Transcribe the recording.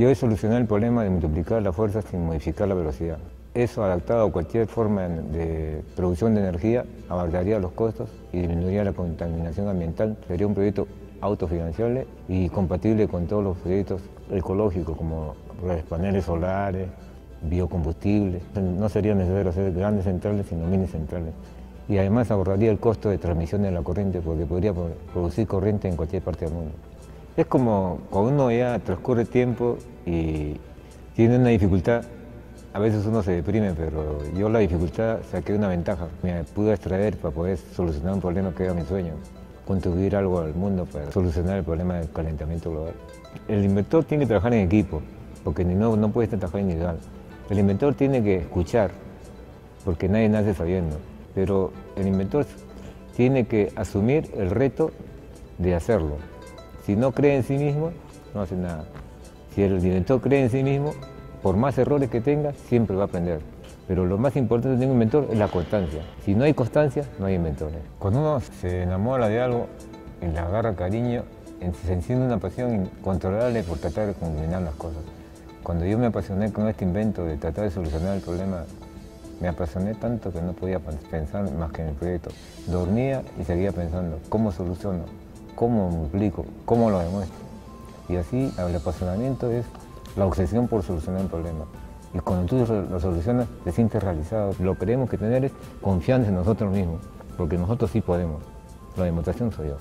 Yo he solucionado el problema de multiplicar la fuerza sin modificar la velocidad. Eso adaptado a cualquier forma de producción de energía abarcaría los costos y disminuiría la contaminación ambiental. Sería un proyecto autofinanciable y compatible con todos los proyectos ecológicos como los paneles solares, biocombustibles. No sería necesario hacer grandes centrales, sino mini centrales. Y además ahorraría el costo de transmisión de la corriente porque podría producir corriente en cualquier parte del mundo. Es como cuando uno ya transcurre tiempo y tiene una dificultad, a veces uno se deprime, pero yo la dificultad saqué una ventaja. Me pude extraer para poder solucionar un problema que era mi sueño, contribuir algo al mundo para solucionar el problema del calentamiento global. El inventor tiene que trabajar en equipo, porque no, no puede trabajar individual. El inventor tiene que escuchar, porque nadie nace sabiendo, pero el inventor tiene que asumir el reto de hacerlo. Si no cree en sí mismo, no hace nada. Si el inventor cree en sí mismo, por más errores que tenga, siempre va a aprender. Pero lo más importante de un inventor es la constancia. Si no hay constancia, no hay inventores. Cuando uno se enamora de algo y le agarra cariño, se enciende una pasión incontrolable por tratar de combinar las cosas. Cuando yo me apasioné con este invento de tratar de solucionar el problema, me apasioné tanto que no podía pensar más que en el proyecto. Dormía y seguía pensando, ¿cómo soluciono? ¿Cómo multiplico? ¿Cómo lo demuestro? Y así el apasionamiento es la obsesión por solucionar un problema. Y cuando tú lo solucionas, te sientes realizado. Lo que tenemos que tener es confianza en nosotros mismos, porque nosotros sí podemos. La demostración soy yo.